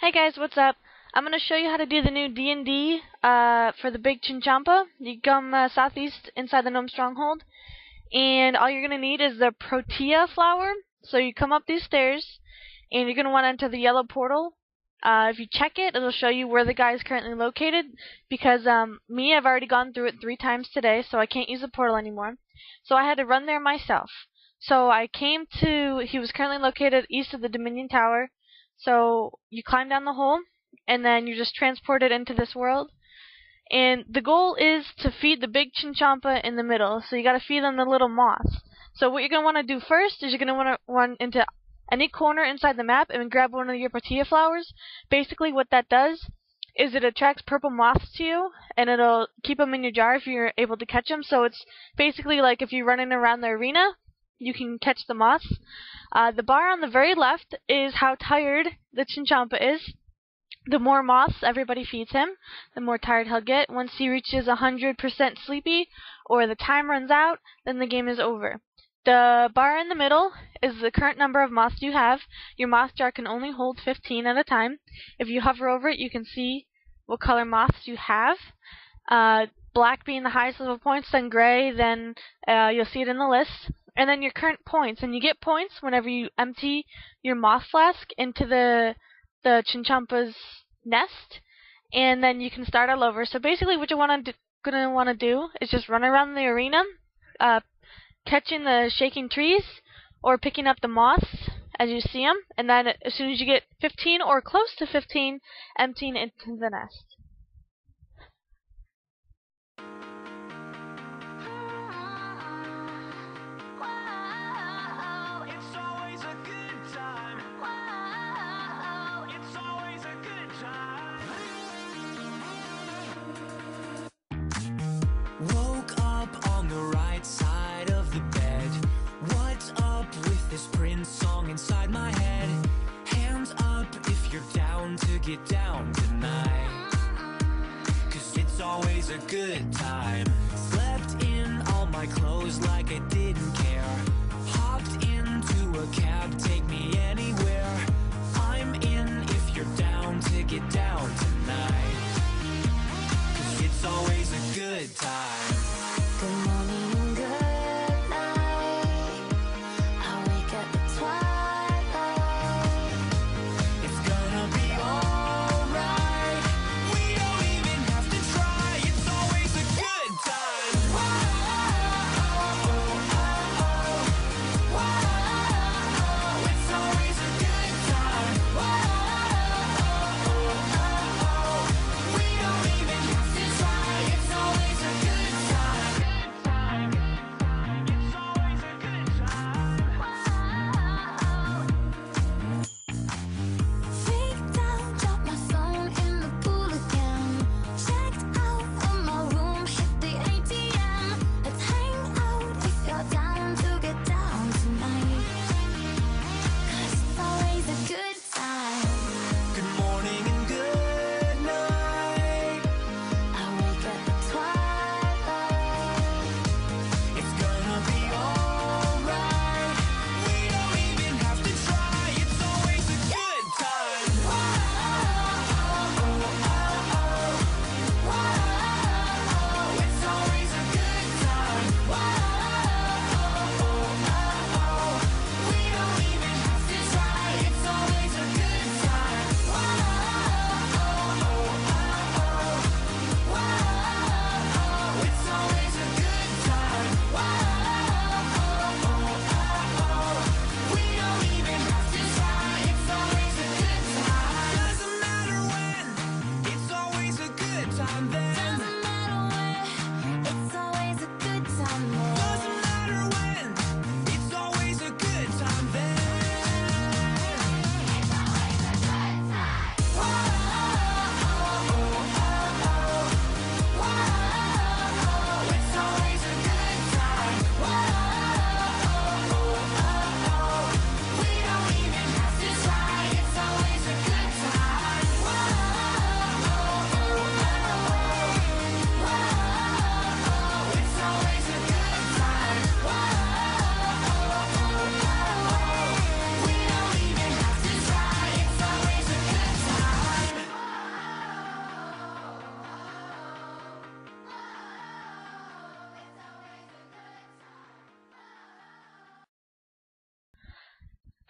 Hey guys, what's up? I'm going to show you how to do the new D&D uh, for the Big Chinchompa. You come uh, southeast inside the Gnome Stronghold, and all you're going to need is the Protea flower. So you come up these stairs, and you're going to want to enter the yellow portal. Uh, if you check it, it'll show you where the guy is currently located, because um, me, I've already gone through it three times today, so I can't use the portal anymore. So I had to run there myself. So I came to, he was currently located east of the Dominion Tower. So you climb down the hole, and then you're just transported into this world. And the goal is to feed the big chinchompa in the middle. So you got to feed them the little moths. So what you're going to want to do first is you're going to want to run into any corner inside the map and grab one of your protea flowers. Basically what that does is it attracts purple moths to you and it'll keep them in your jar if you're able to catch them. So it's basically like if you're running around the arena, you can catch the moths. Uh, the bar on the very left is how tired the Chinchompa is the more moths everybody feeds him, the more tired he'll get. Once he reaches 100% sleepy or the time runs out, then the game is over. The bar in the middle is the current number of moths you have. Your moth jar can only hold 15 at a time. If you hover over it, you can see what color moths you have. Uh, black being the highest level of points, then gray, then uh, you'll see it in the list. And then your current points. And you get points whenever you empty your moth flask into the the chinchompa's nest, and then you can start all over. So basically, what you're wanna gonna want to do is just run around the arena, uh, catching the shaking trees, or picking up the moths as you see them, and then as soon as you get 15 or close to 15, emptying into the nest. Good time. Slept in all my clothes like I didn't care. Hopped into a cab, take me anywhere. I'm in if you're down to get down tonight.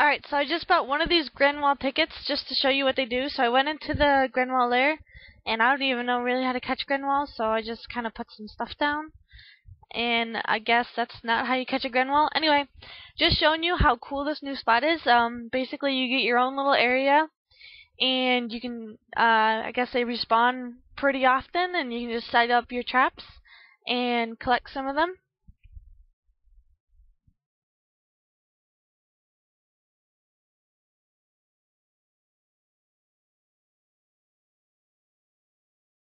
Alright, so I just bought one of these Grenwall tickets just to show you what they do. So I went into the Grenwall lair, and I don't even know really how to catch Grenwall, so I just kind of put some stuff down. And I guess that's not how you catch a Grenwall. Anyway, just showing you how cool this new spot is. Um, basically, you get your own little area, and you can, uh, I guess they respawn pretty often, and you can just set up your traps and collect some of them.